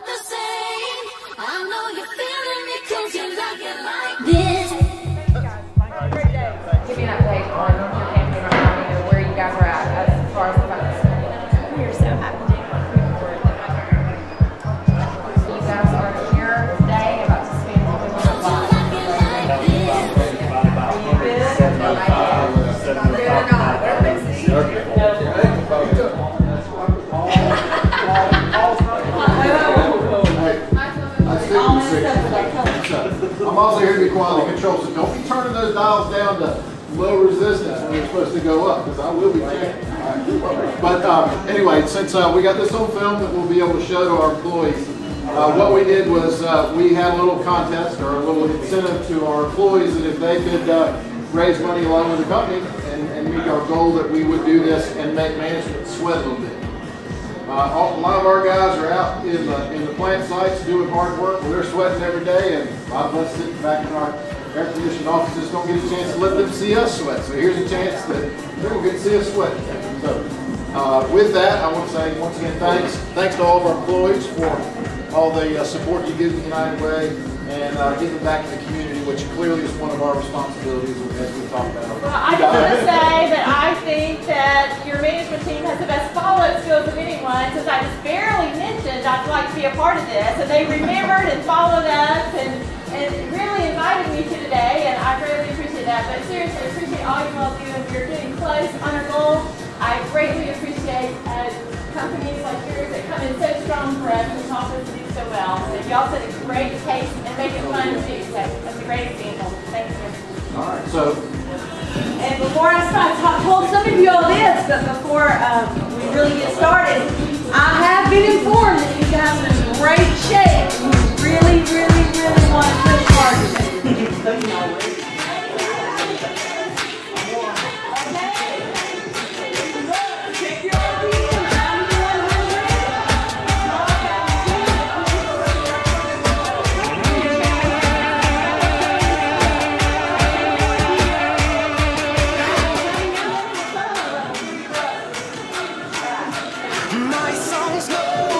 not the same. I know you feel. I'm also here to be quality control, so don't be turning those dials down to low resistance when you're supposed to go up, because I will be checking. But um, anyway, since uh, we got this on film that we'll be able to show to our employees, uh, what we did was uh, we had a little contest or a little incentive to our employees that if they could uh, raise money along with the company and, and meet our goal that we would do this and make management sweat a little bit. Uh, all- a lot of our guys are out in the, in the plant sites doing hard work, well, they're sweating every day, and a lot of us sitting back in our air conditioned offices don't get a chance to let them see us sweat. So here's a chance that they will get to see us sweat. So, uh, with that, I want to say once again, thanks. Thanks to all of our employees for all the uh, support you give the United Way and uh, giving back to the community, which clearly is one of our responsibilities as we talk about. Well, I just want to say that I think that your management team has the best follow-up skills of anyone. Since I just barely mentioned I'd like to be a part of this, and they remembered and followed up and, and really invited me to today, and I really appreciate that. But seriously, I appreciate all you all do, and we're getting close on our goal. I greatly appreciate uh, companies like yours that come in so strong for us and help us do so well. So y'all set a great pace and make it fun too. So that's a great example. Thank you. All right, so before I I told some of you all this, but before um, we really get started, I have been informed that you guys are in great shape. You really, really, really want to push hard today. My songs know